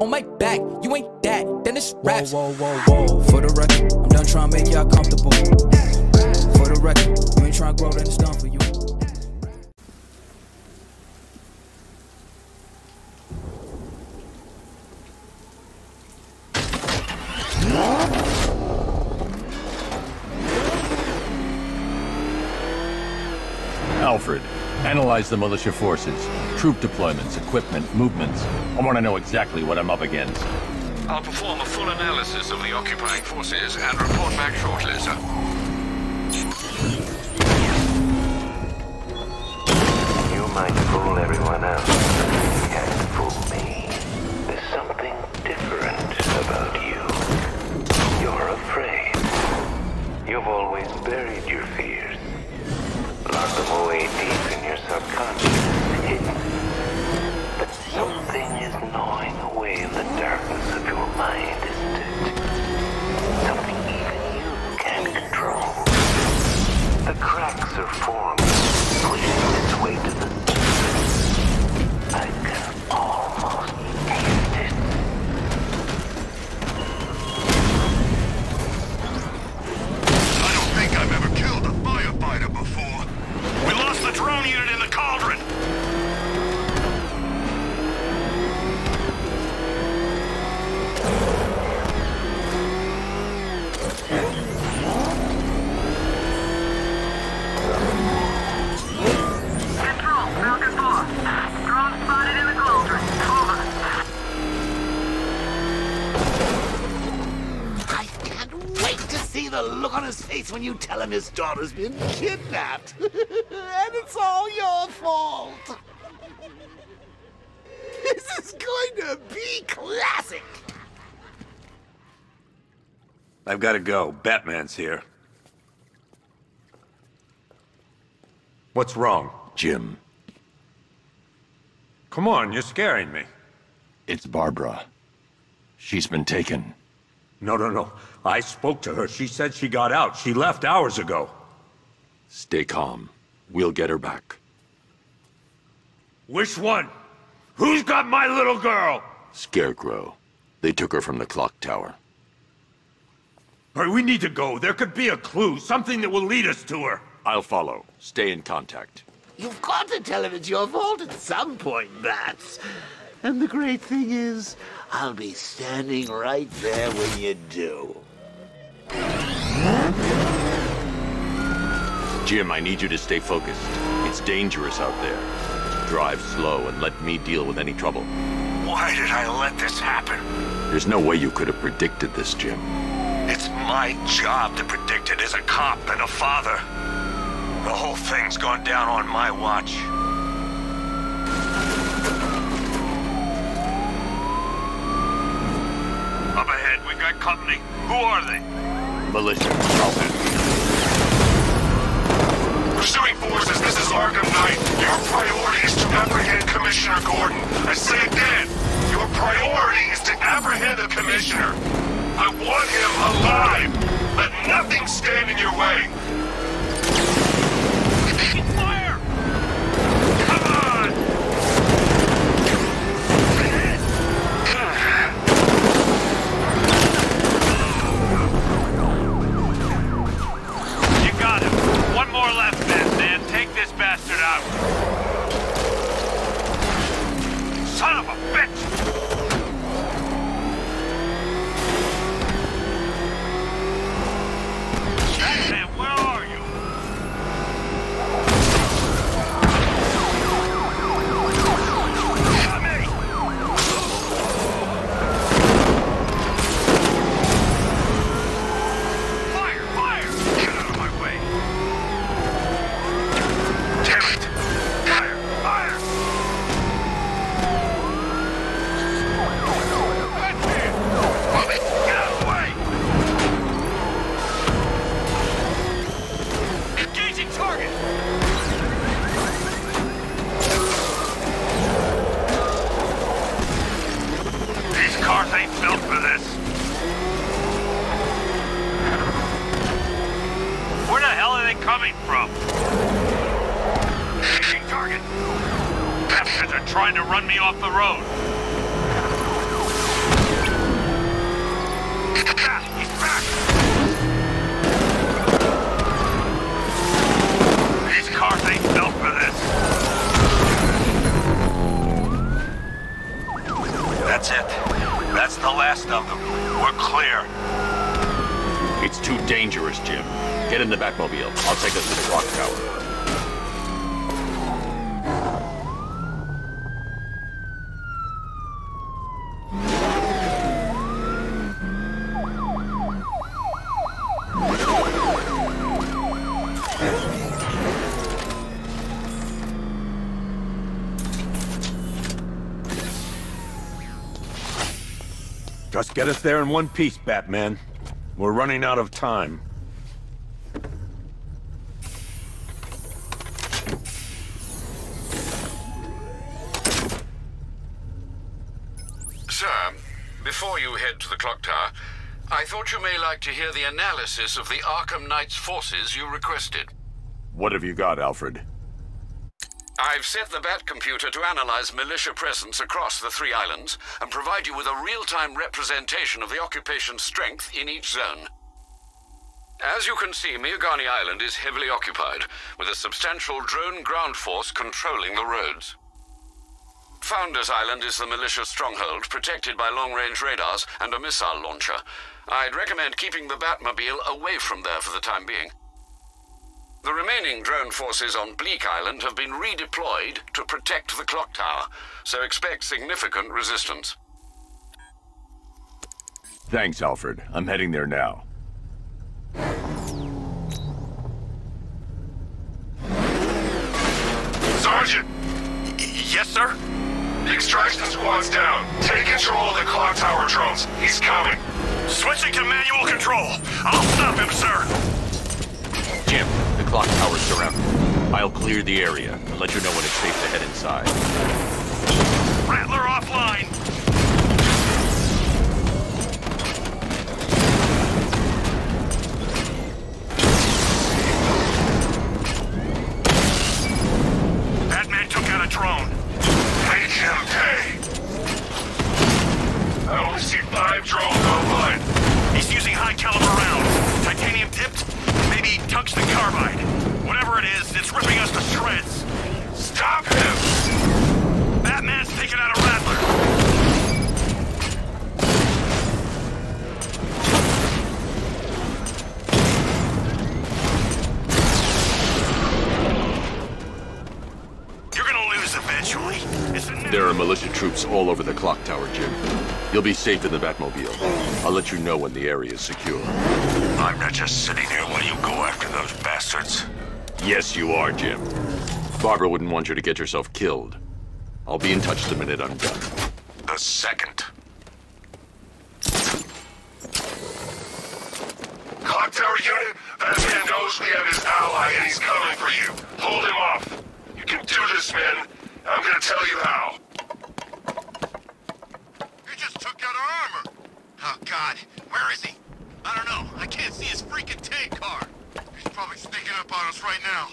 on my back. You ain't that, then it's raps. Whoa, whoa, whoa, whoa. For the record, I'm done trying to make y'all comfortable. For the record, you ain't trying to grow, then it's done for you. Alfred, analyze the militia forces, troop deployments, equipment, movements. I want to know exactly what I'm up against. I'll perform a full analysis of the occupying forces and report back shortly, sir. You might fool everyone else, but you can't fool me. There's something different about you. You're afraid. You've always buried your fears. Locked them away deep subconscious, hidden. But something is gnawing away in the darkness of your mind, isn't it? Something even you can't control. The cracks are forming, can't to see the look on his face when you tell him his daughter's been kidnapped. and it's all your fault. This is going to be classic. I've got to go. Batman's here. What's wrong? Jim, Come on, you're scaring me. it's Barbara. She's been taken. No, no, no. I spoke to her. She said she got out. She left hours ago. Stay calm. We'll get her back. Which one? Who's got my little girl? Scarecrow. They took her from the clock tower. All right, we need to go. There could be a clue, something that will lead us to her. I'll follow. Stay in contact. You've got to tell him it's your fault at some point, Bats. And the great thing is, I'll be standing right there when you do. Jim, I need you to stay focused. It's dangerous out there. Drive slow and let me deal with any trouble. Why did I let this happen? There's no way you could have predicted this, Jim. It's my job to predict it as a cop and a father. The whole thing's gone down on my watch. Up ahead, we got company. Who are they? Militia. Pursuing forces, this is Arkham Knight. Your priority is to apprehend Commissioner Gordon. I say again, your priority is to apprehend the Commissioner. I want him alive. Let nothing stand in your way. Just get us there in one piece, Batman. We're running out of time. Sir, before you head to the clock tower, I thought you may like to hear the analysis of the Arkham Knight's forces you requested. What have you got, Alfred? I've set the Bat computer to analyze militia presence across the three islands and provide you with a real-time representation of the occupation strength in each zone. As you can see, Miagani Island is heavily occupied, with a substantial drone ground force controlling the roads. Founders Island is the militia stronghold, protected by long-range radars and a missile launcher. I'd recommend keeping the Batmobile away from there for the time being. The remaining drone forces on Bleak Island have been redeployed to protect the clock tower, so expect significant resistance. Thanks, Alfred. I'm heading there now. Sergeant! yes, sir? The extraction squad's down. Take control of the clock tower drones. He's coming. Switching to manual control. I'll stop him, sir. Jim, the clock tower's surrounded. I'll clear the area and let you know when it's safe to head inside. Rattler offline. Be safe in the Batmobile. I'll let you know when the area is secure. I'm not just sitting here while you go after those bastards. Yes, you are, Jim. Barbara wouldn't want you to get yourself killed. I'll be in touch the minute I'm done. The second. Clock tower unit, Batman knows we have his ally and he's coming for you. Hold him off. You can do this, man. I'm gonna tell you how. He just took out our armor. Oh, God. Where is he? I don't know. I can't see his freaking tank car. He's probably sneaking up on us right now.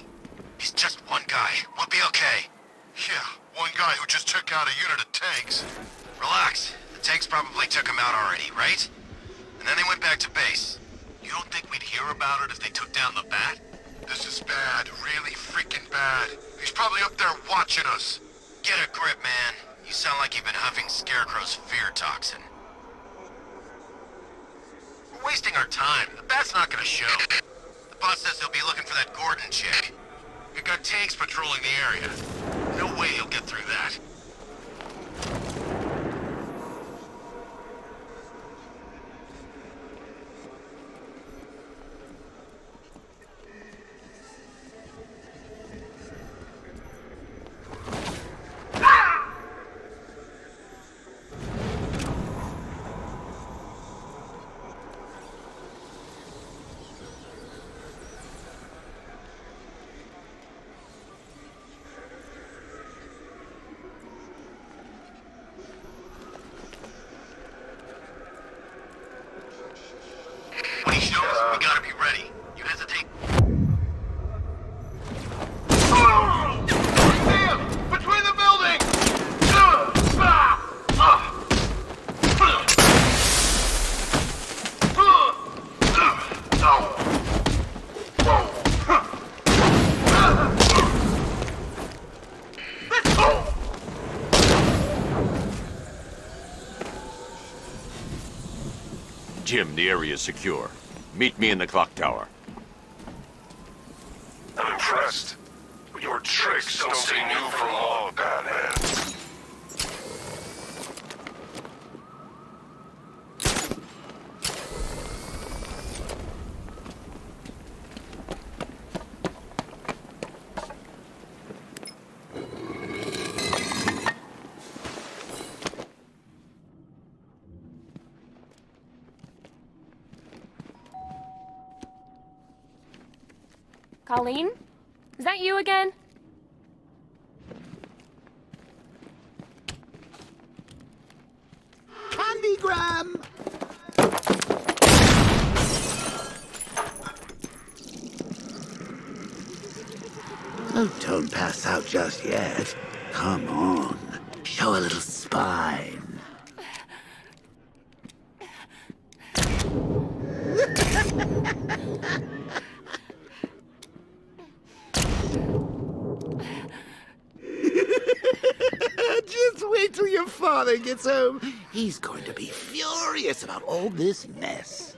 He's just one guy. We'll be okay. Yeah, one guy who just took out a unit of tanks. Relax. The tanks probably took him out already, right? And then they went back to base. You don't think we'd hear about it if they took down the bat? This is bad. Really freaking bad. He's probably up there watching us. Get a grip, man. You sound like you've been huffing Scarecrow's fear toxin. We're wasting our time. The bat's not gonna show. The boss says he'll be looking for that Gordon chick. We've got tanks patrolling the area. No way he'll get through that. Jim, the area is secure. Meet me in the clock tower. I'm impressed. Your tricks don't seem new for long, Batman. Colleen? Is that you again? Oh, don't pass out just yet. Come on. Show a little spine. Just wait till your father gets home. He's going to be furious about all this mess.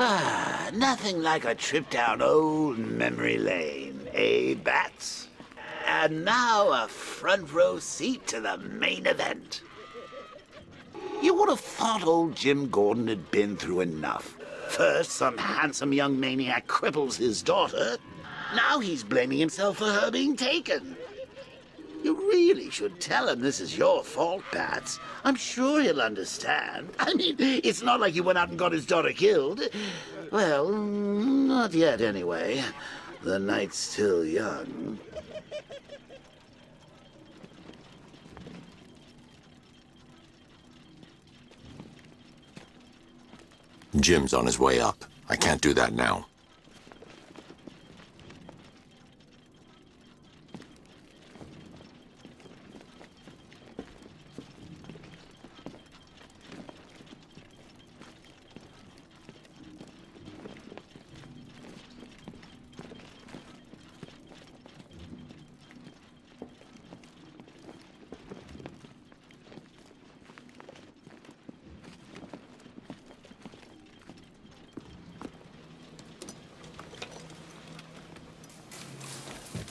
Ah, nothing like a trip down old memory lane, eh, Bats? And now a front row seat to the main event. You would have thought old Jim Gordon had been through enough. First, some handsome young maniac cripples his daughter. Now he's blaming himself for her being taken. You really should tell him this is your fault, Bats. I'm sure he'll understand. I mean, it's not like he went out and got his daughter killed. Well, not yet, anyway. The night's still young. Jim's on his way up. I can't do that now.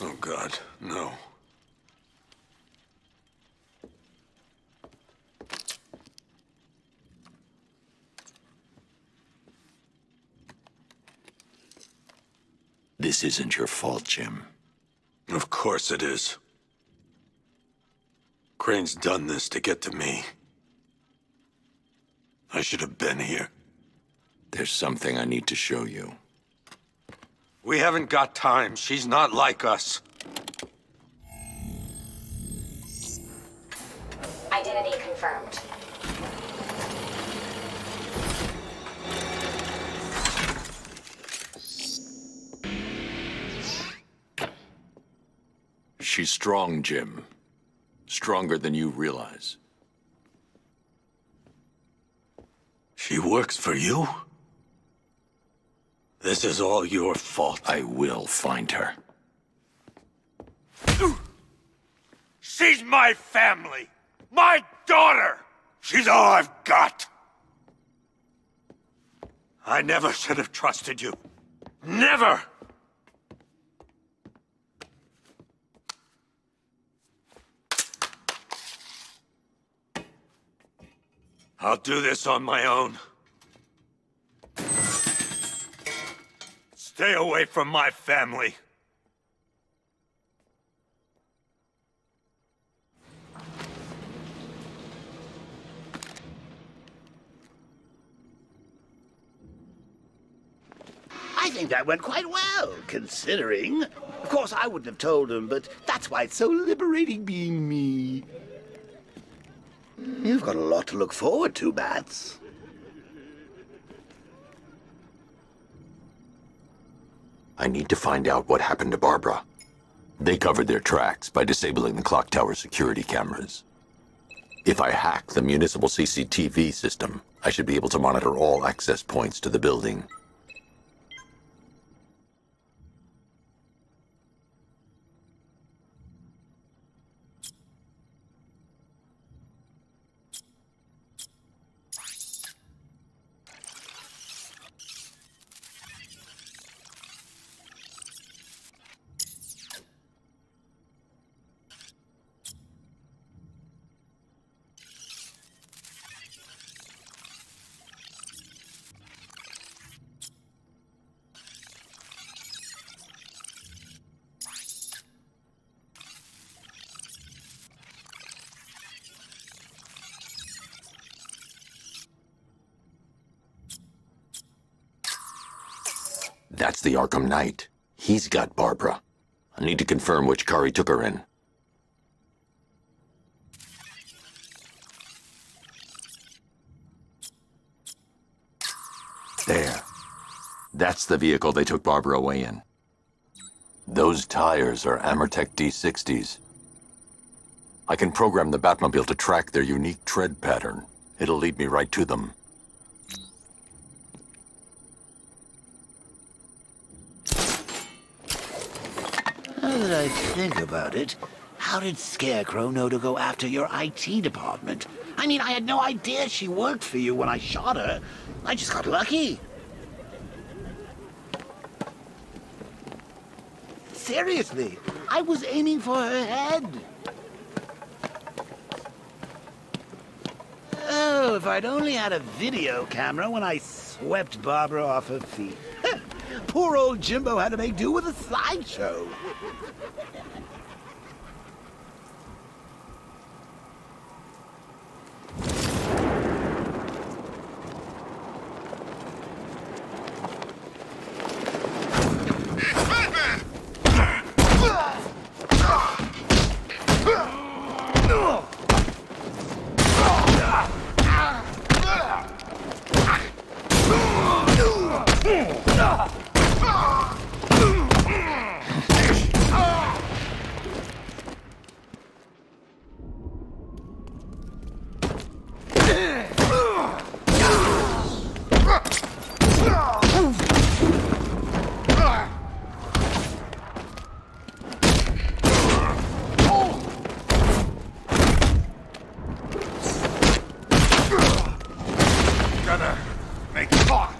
Oh, God, no. This isn't your fault, Jim. Of course it is. Crane's done this to get to me. I should have been here. There's something I need to show you. We haven't got time. She's not like us. Identity confirmed. She's strong, Jim. Stronger than you realize. She works for you? This is all your fault. I will find her. She's my family! My daughter! She's all I've got! I never should have trusted you. Never! I'll do this on my own. Stay away from my family. I think that went quite well, considering. Of course, I wouldn't have told him, but that's why it's so liberating being me. You've got a lot to look forward to, Bats. I need to find out what happened to Barbara. They covered their tracks by disabling the clock tower security cameras. If I hack the municipal CCTV system, I should be able to monitor all access points to the building. That's the Arkham Knight. He's got Barbara. I need to confirm which car he took her in. There. That's the vehicle they took Barbara away in. Those tires are Amertek D60s. I can program the Batmobile to track their unique tread pattern. It'll lead me right to them. Think about it, how did Scarecrow know to go after your IT department? I mean, I had no idea she worked for you when I shot her. I just got lucky. Seriously, I was aiming for her head. Oh, if I'd only had a video camera when I swept Barbara off her feet. Poor old Jimbo had to make do with a slideshow. Gonna make talk.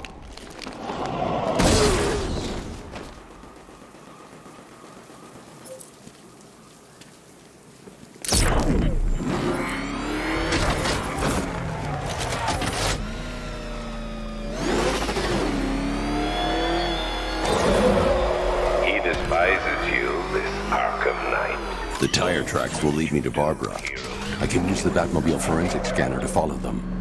He despises you, this Arkham Knight. The tire tracks will lead me to Barbara. I can use the Batmobile forensic scanner to follow them.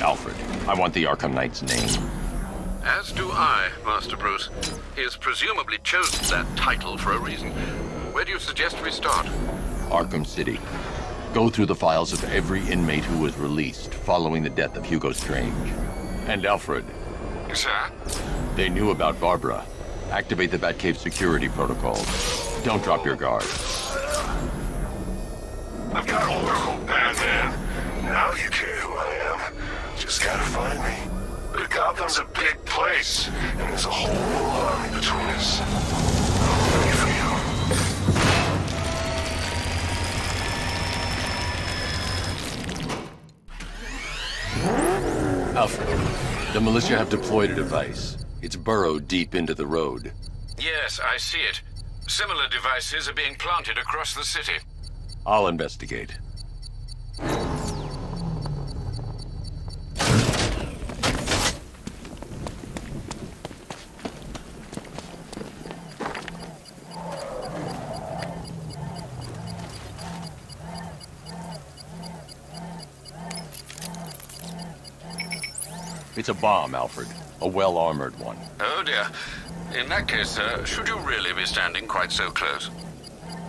Alfred, I want the Arkham Knight's name. As Master Bruce. He has presumably chosen that title for a reason. Where do you suggest we start? Arkham City. Go through the files of every inmate who was released following the death of Hugo Strange. And Alfred, Yes, Sir? they knew about Barbara. Activate the Batcave security protocols. Don't drop your guard. I've got Oracle, Batman. Now you care who I am. Just gotta find me. Gotham's a big place, and there's a whole world army between us. Alfred, the militia have deployed a device. It's burrowed deep into the road. Yes, I see it. Similar devices are being planted across the city. I'll investigate. It's a bomb, Alfred. A well-armored one. Oh dear. In that case, sir, should you really be standing quite so close?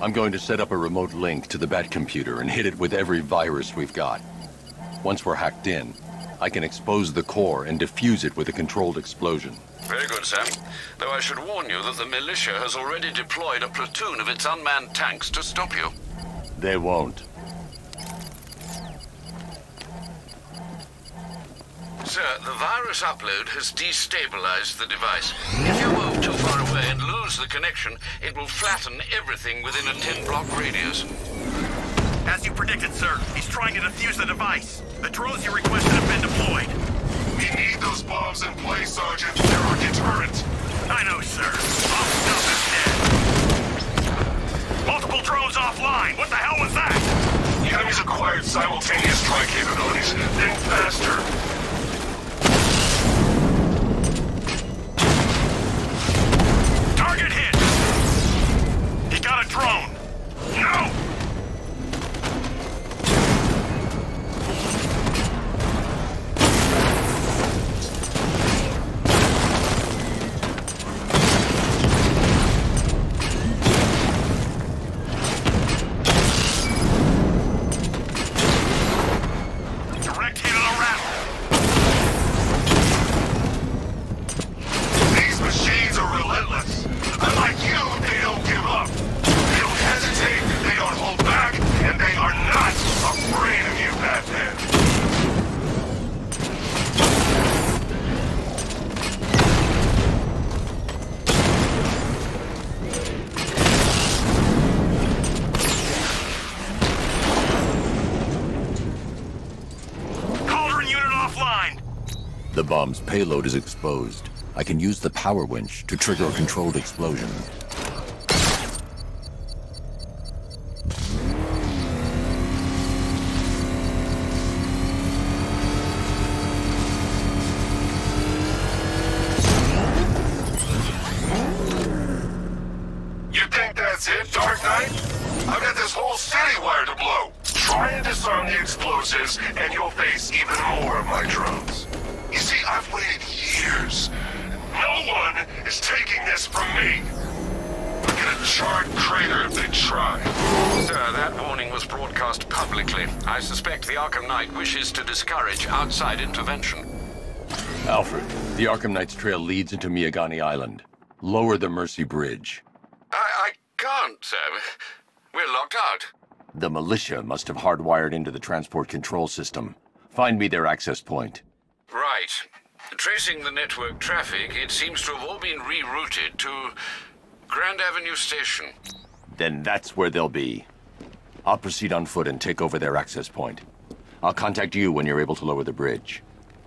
I'm going to set up a remote link to the Bat computer and hit it with every virus we've got. Once we're hacked in, I can expose the core and defuse it with a controlled explosion. Very good, Sam. Though I should warn you that the militia has already deployed a platoon of its unmanned tanks to stop you. They won't. Sir, the virus upload has destabilized the device. If you move too far away and lose the connection, it will flatten everything within a 10-block radius. As you predicted, sir, he's trying to defuse the device. The drones you requested have been deployed. We need those bombs in place, Sergeant. They're our deterrent. I know, sir. I'll stop him dead. Multiple drones offline. What the hell was that? The enemy's acquired simultaneous strike capabilities. Think faster. Bomb's payload is exposed. I can use the power winch to trigger a controlled explosion. Alfred, the Arkham Knight's trail leads into Miagani Island. Lower the Mercy Bridge. I, I can't, sir. We're locked out. The militia must have hardwired into the transport control system. Find me their access point. Right. Tracing the network traffic, it seems to have all been rerouted to Grand Avenue Station. Then that's where they'll be. I'll proceed on foot and take over their access point. I'll contact you when you're able to lower the bridge.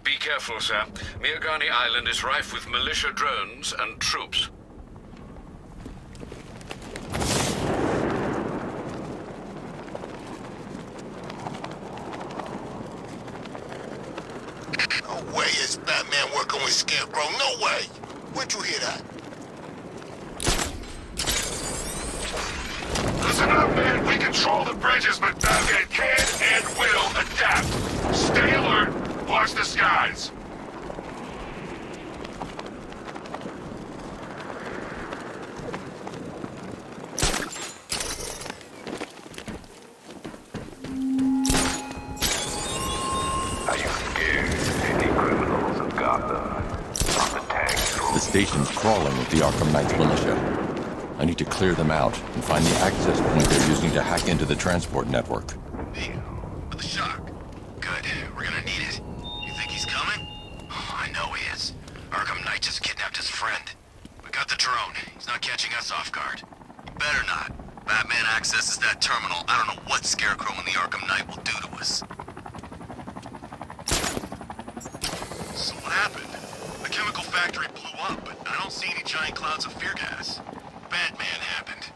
Be careful, sir. Miagani Island is rife with militia drones and troops. No way is Batman working with Scarecrow. No way. Where'd you hear that? Listen up, man. We control the bridges, but Batman can and will adapt. Stay alert. Watch the skies. Are you scared? Any criminals of Gotham? On the tanks The station's crawling with the Arkham Knight's militia. I need to clear them out and find the access point they're using to hack into the transport network. Catching us off guard. Better not. Batman accesses that terminal. I don't know what Scarecrow and the Arkham Knight will do to us. So what happened? The chemical factory blew up, but I don't see any giant clouds of fear gas. Batman happened.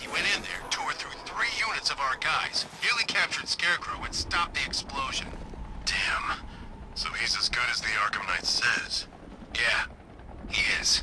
He went in there, tore through three units of our guys, nearly captured Scarecrow, and stopped the explosion. Damn. So he's as good as the Arkham Knight says. Yeah, he is.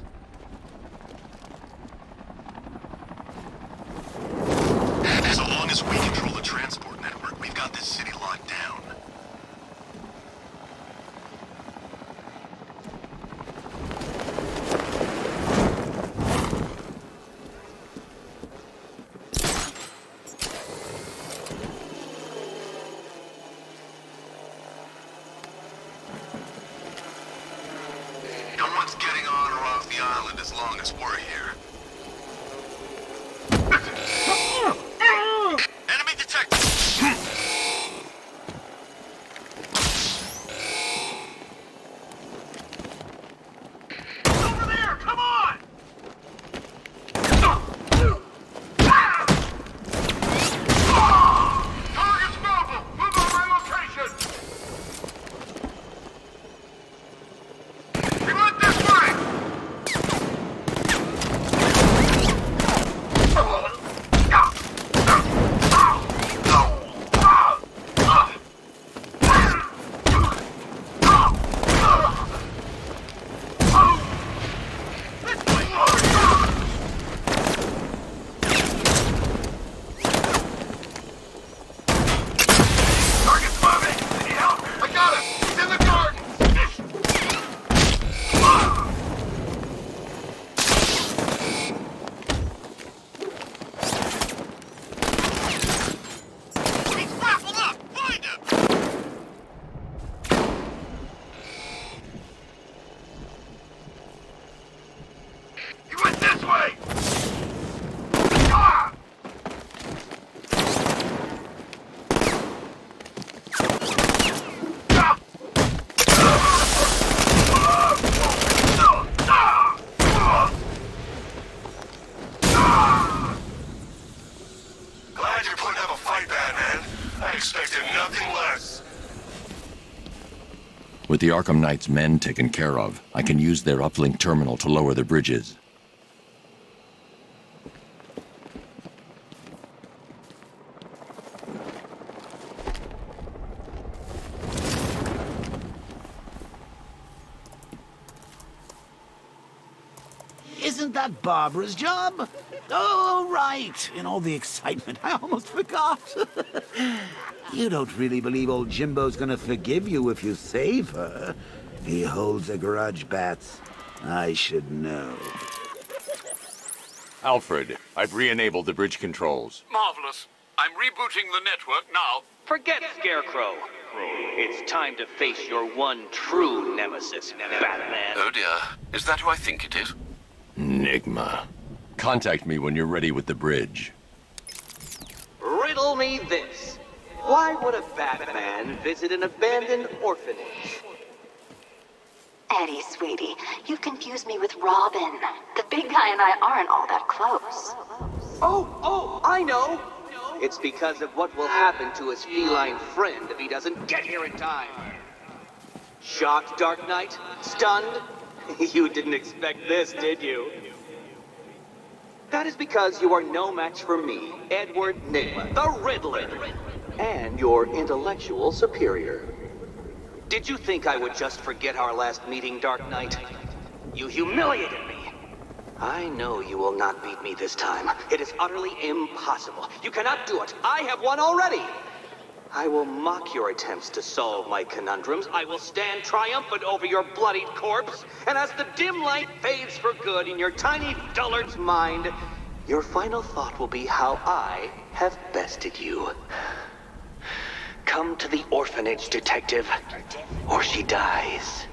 With the Arkham Knight's men taken care of, I can use their uplink terminal to lower the bridges. Isn't that Barbara's job? Oh, right. In all the excitement, I almost forgot. you don't really believe old Jimbo's gonna forgive you if you save her. He holds a grudge, Bats. I should know. Alfred, I've re-enabled the bridge controls. Marvelous. I'm rebooting the network now. Forget Scarecrow. It's time to face your one true nemesis, Batman. Oh dear. Is that who I think it is? Nygma. Contact me when you're ready with the bridge. Riddle me this. Why would a Batman visit an abandoned orphanage? Eddie, sweetie, you confused me with Robin. The big guy and I aren't all that close. Oh, oh, I know. It's because of what will happen to his feline friend if he doesn't get here in time. Shocked, Dark Knight? Stunned? you didn't expect this, did you? That is because you are no match for me, Edward Nygma, the Riddler, and your intellectual superior. Did you think I would just forget our last meeting, Dark Knight? You humiliated me. I know you will not beat me this time. It is utterly impossible. You cannot do it. I have won already. I will mock your attempts to solve my conundrums. I will stand triumphant over your bloodied corpse. And as the dim light fades for good in your tiny dullard's mind, your final thought will be how I have bested you. Come to the orphanage, detective, or she dies.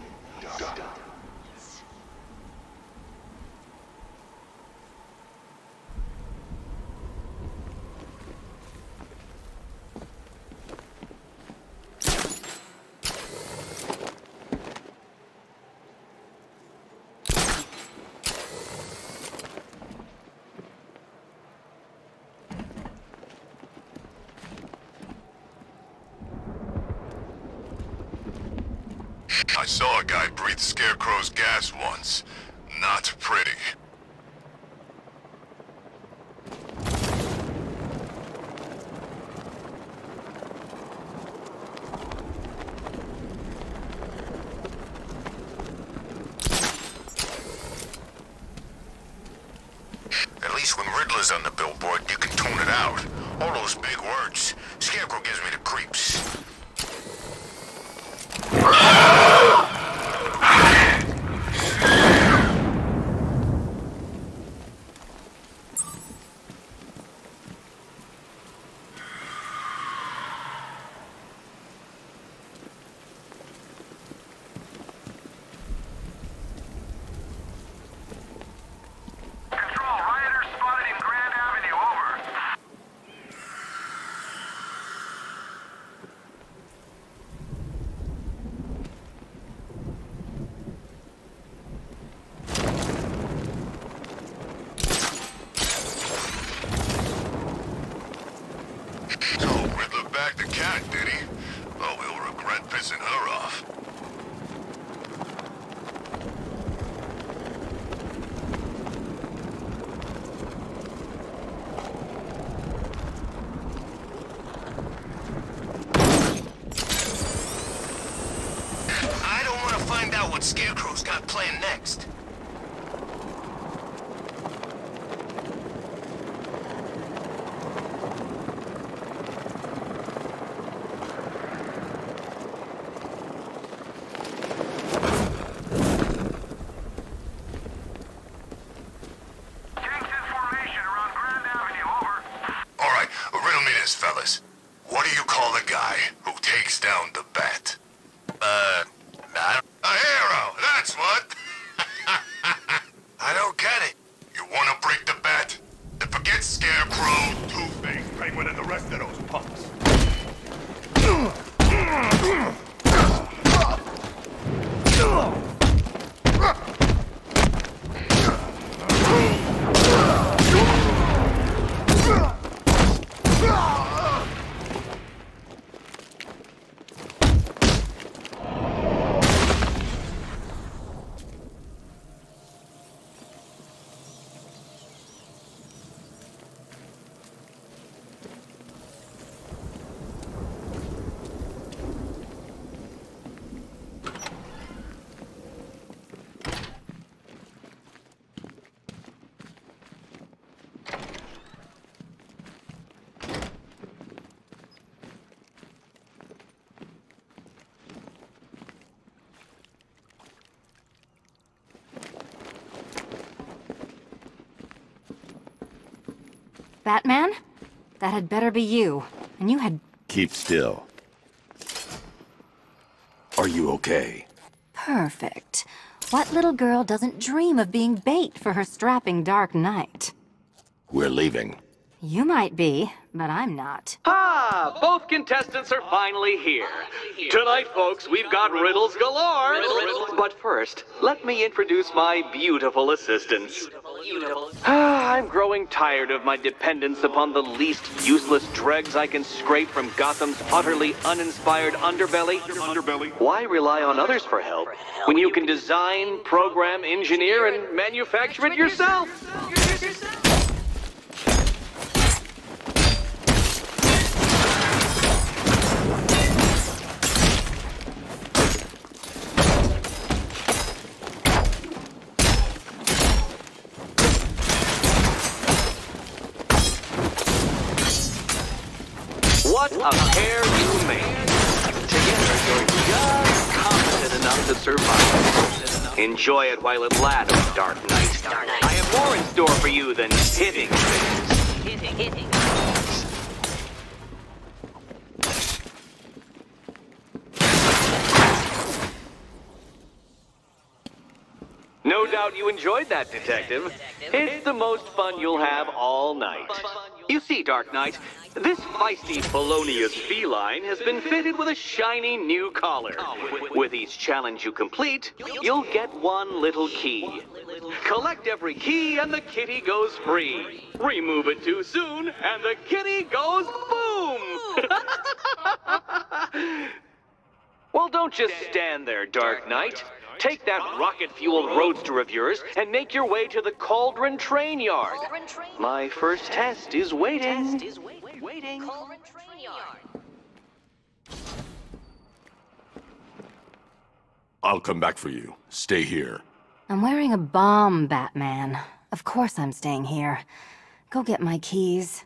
Batman? That had better be you. And you had Keep still. Are you okay? perfect. What little girl doesn't dream of being bait for her strapping Dark Knight? We're leaving. You might be, but I'm not. Ah, both contestants are finally here. Tonight, folks, we've got riddles galore. But first, let me introduce my beautiful assistants. Ah, I'm growing tired of my dependence upon the least useless dregs I can scrape from Gotham's utterly uninspired underbelly. Underbelly. Why rely on others for help when you can design, program, engineer, and manufacture it yourself? Survive. Enjoy it while it lasts, Dark Knight. I have more in store for you than hitting things. No doubt you enjoyed that, Detective. It's the most fun you'll have all night. You see, Dark Knight, this feisty felonious feline has been fitted with a shiny new collar. With each challenge you complete, you'll get one little key. Collect every key and the kitty goes free. Remove it too soon and the kitty goes boom! Well, don't just stand there, Dark Knight. Take that rocket-fueled roadster of yours and make your way to the Cauldron Train Yard. My first test is waiting. Waiting. I'll come back for you. Stay here. I'm wearing a bomb, Batman. Of course I'm staying here. Go get my keys.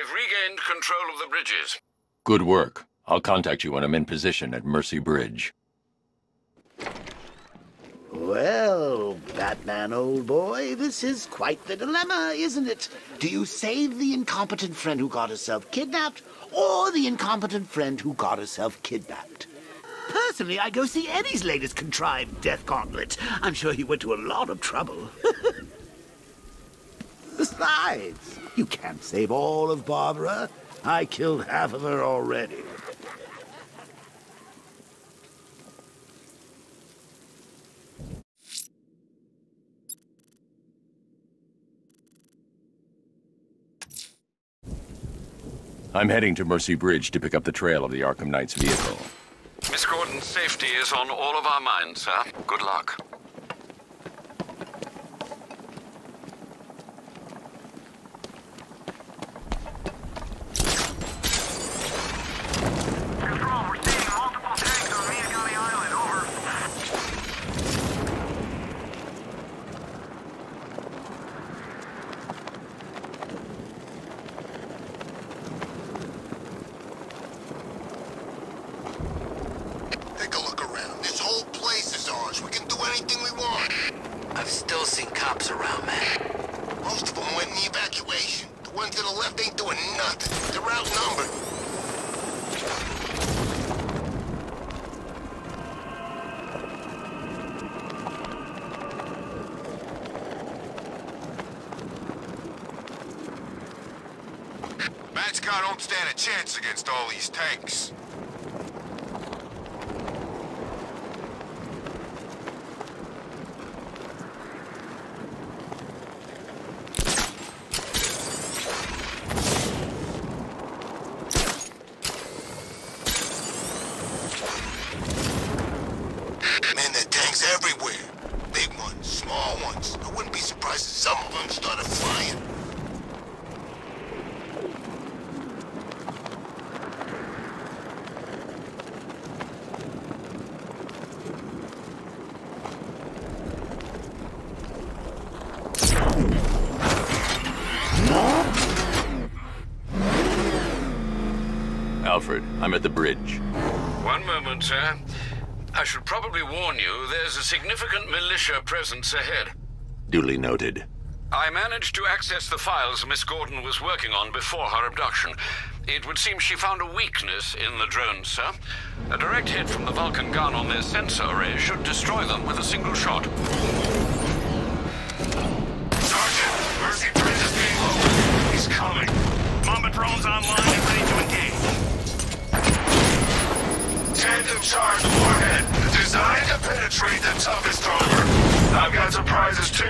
I've regained control of the bridges. Good work. I'll contact you when I'm in position at Mercy Bridge. Well, Batman, old boy, this is quite the dilemma, isn't it? Do you save the incompetent friend who got herself kidnapped, or the incompetent friend who got herself kidnapped? Personally, I go see Eddie's latest contrived death gauntlet. I'm sure he went to a lot of trouble. Besides, you can't save all of Barbara. I killed half of her already. I'm heading to Mercy Bridge to pick up the trail of the Arkham Knight's vehicle. Miss Gordon's safety is on all of our minds, sir. Good luck. I'm at the bridge. One moment, sir. I should probably warn you, there's a significant militia presence ahead. Duly noted. I managed to access the files Miss Gordon was working on before her abduction. It would seem she found a weakness in the drones, sir. A direct hit from the Vulcan gun on their sensor array should destroy them with a single shot. Penetrate the toughest armor. I've got surprises too,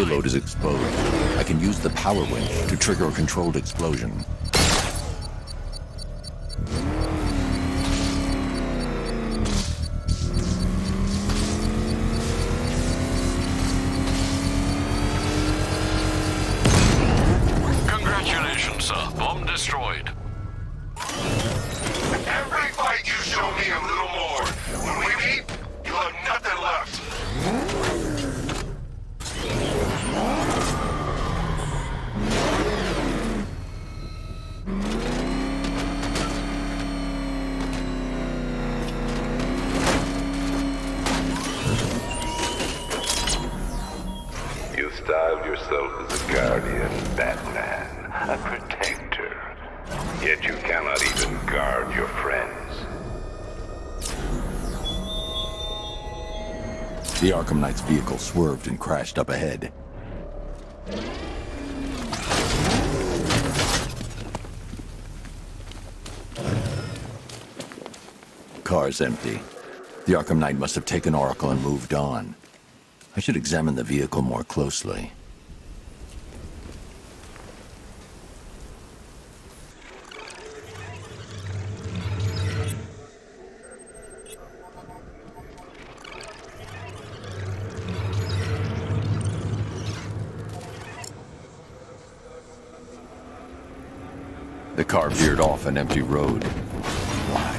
payload is exposed. I can use the power winch to trigger a controlled explosion. Yourself as a guardian, Batman, a protector. Yet you cannot even guard your friends. The Arkham Knight's vehicle swerved and crashed up ahead. Car's empty. The Arkham Knight must have taken Oracle and moved on. I should examine the vehicle more closely. Car veered off an empty road. Why?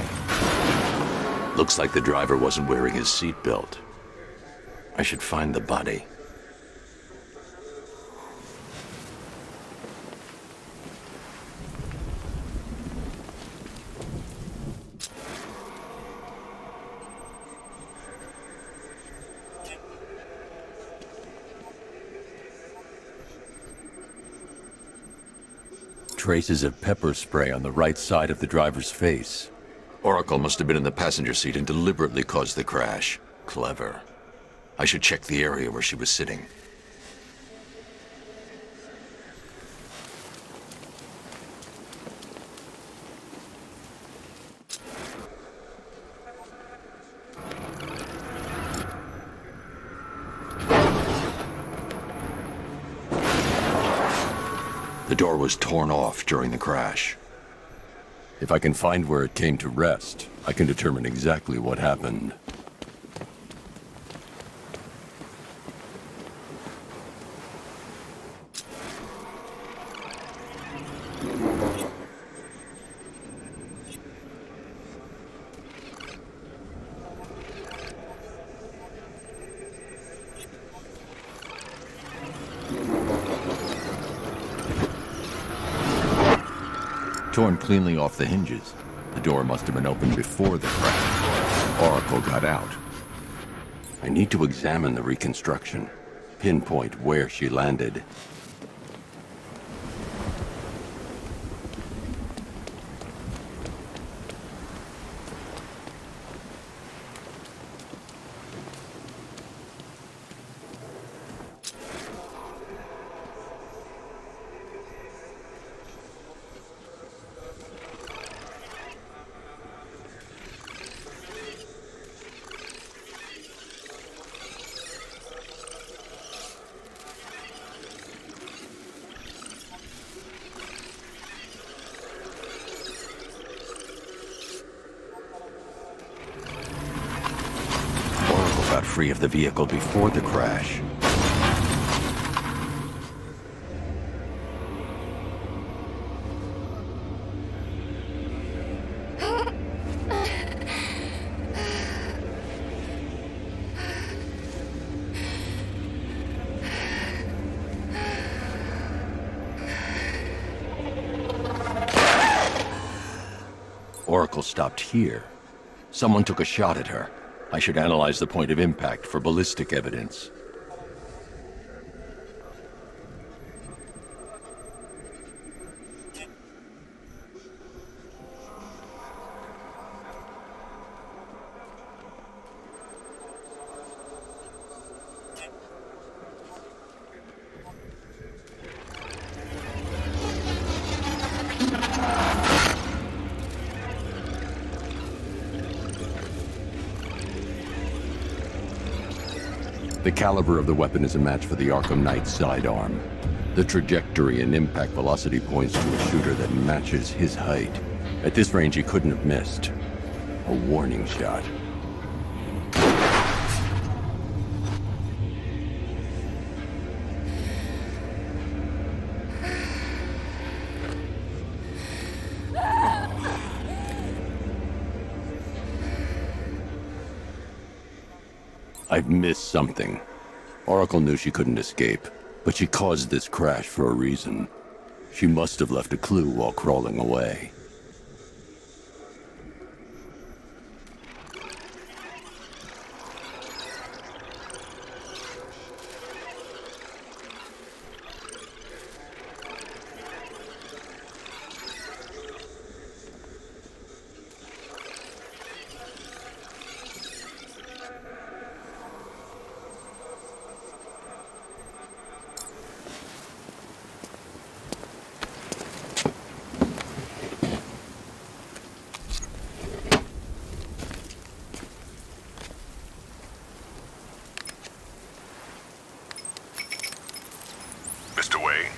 Looks like the driver wasn't wearing his seatbelt. I should find the body. Traces of pepper spray on the right side of the driver's face. Oracle must have been in the passenger seat and deliberately caused the crash. Clever. I should check the area where she was sitting. The door was torn off during the crash. If I can find where it came to rest, I can determine exactly what happened. Torn cleanly off the hinges. The door must have been opened before the crash. Oracle got out. I need to examine the reconstruction, pinpoint where she landed. Oracle got free of the vehicle before the crash. Oracle stopped here. Someone took a shot at her. I should analyze the point of impact for ballistic evidence. Caliber of the weapon is a match for the Arkham Knight sidearm. The trajectory and impact velocity points to a shooter that matches his height. At this range, he couldn't have missed. A warning shot. I've missed something. Oracle knew she couldn't escape, but she caused this crash for a reason. She must have left a clue while crawling away. Mr. Wayne?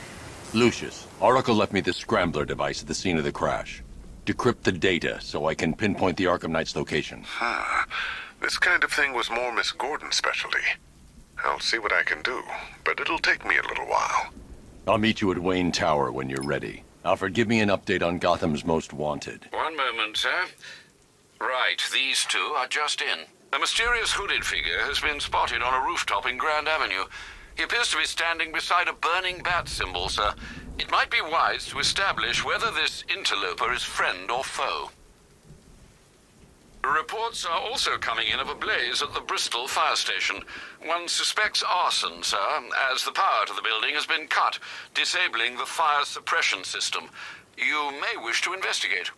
Lucius, Oracle left me the scrambler device at the scene of the crash. Decrypt the data so I can pinpoint the Arkham Knight's location. Huh. This kind of thing was more Miss Gordon's specialty. I'll see what I can do, but it'll take me a little while. I'll meet you at Wayne Tower when you're ready. Alfred, give me an update on Gotham's Most Wanted. One moment, sir. Right, these two are just in. A mysterious hooded figure has been spotted on a rooftop in Grand Avenue. He appears to be standing beside a burning bat symbol, sir. It might be wise to establish whether this interloper is friend or foe. Reports are also coming in of a blaze at the Bristol fire station. One suspects arson, sir, as the power to the building has been cut, disabling the fire suppression system. You may wish to investigate.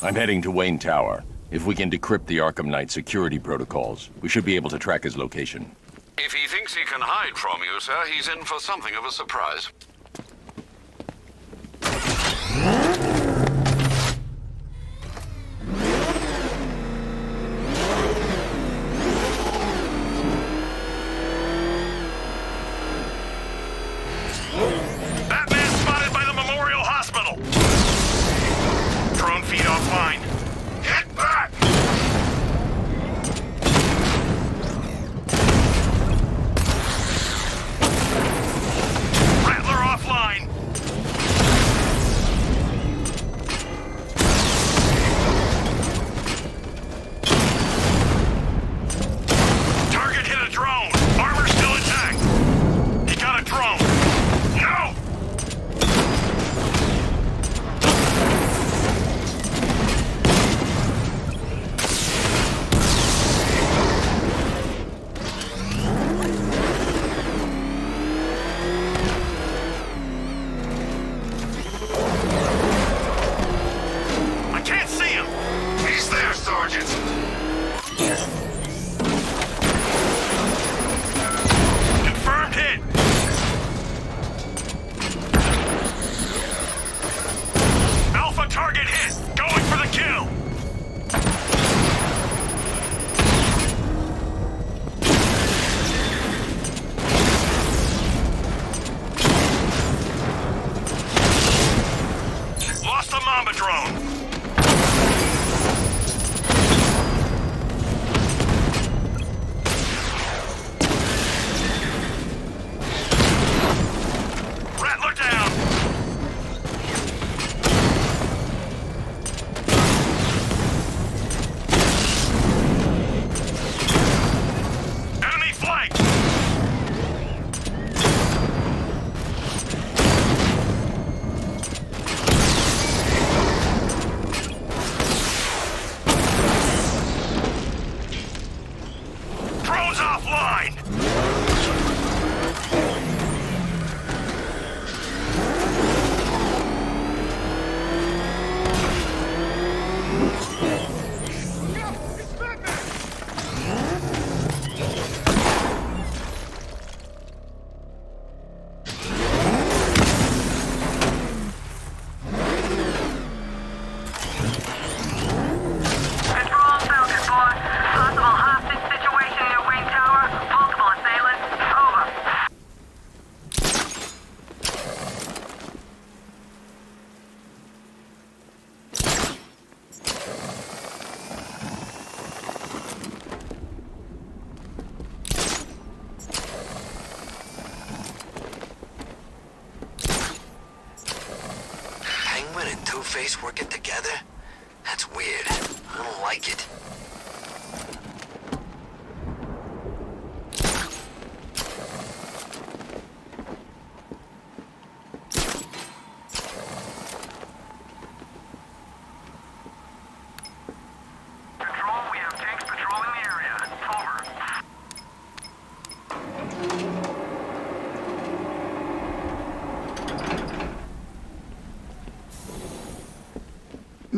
I'm heading to Wayne Tower. If we can decrypt the Arkham Knight security protocols, we should be able to track his location. If he thinks he can hide from you, sir, he's in for something of a surprise.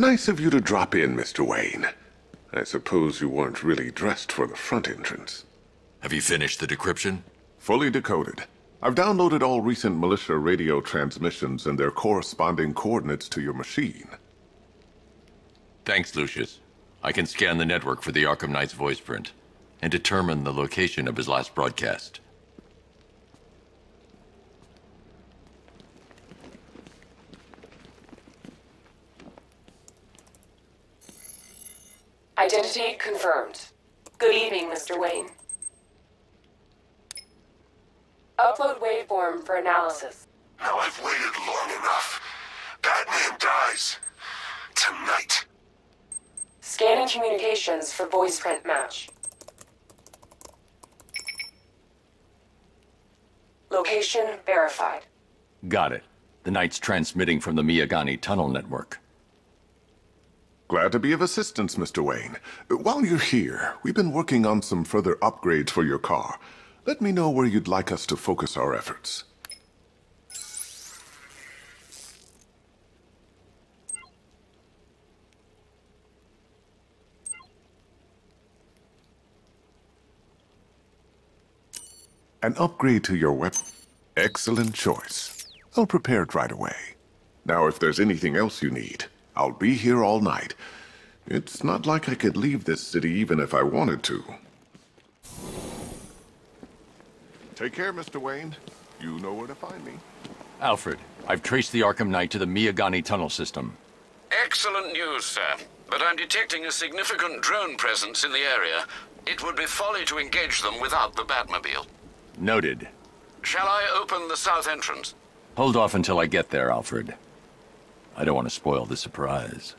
Nice of you to drop in, Mr. Wayne. I suppose you weren't really dressed for the front entrance. Have you finished the decryption? Fully decoded. I've downloaded all recent militia radio transmissions and their corresponding coordinates to your machine. Thanks, Lucius. I can scan the network for the Arkham Knight's voice print and determine the location of his last broadcast. Identity confirmed. Good evening, Mr. Wayne. Upload waveform for analysis. Now I've waited long enough. Batman dies. Tonight. Scanning communications for voice print match. Location verified. Got it. The Knight's transmitting from the Miagani tunnel network. Glad to be of assistance, Mr. Wayne. While you're here, we've been working on some further upgrades for your car. Let me know where you'd like us to focus our efforts. An upgrade to your weapon. Excellent choice. I'll prepare it right away. Now, if there's anything else you need, I'll be here all night. It's not like I could leave this city even if I wanted to. Take care, Mr. Wayne. You know where to find me. Alfred, I've traced the Arkham Knight to the Miagani tunnel system. Excellent news, sir. But I'm detecting a significant drone presence in the area. It would be folly to engage them without the Batmobile. Noted. Shall I open the south entrance? Hold off until I get there, Alfred. I don't want to spoil the surprise.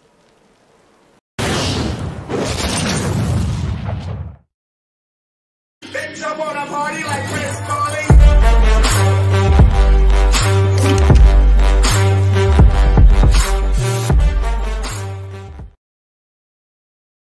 Bitch, I wanna party like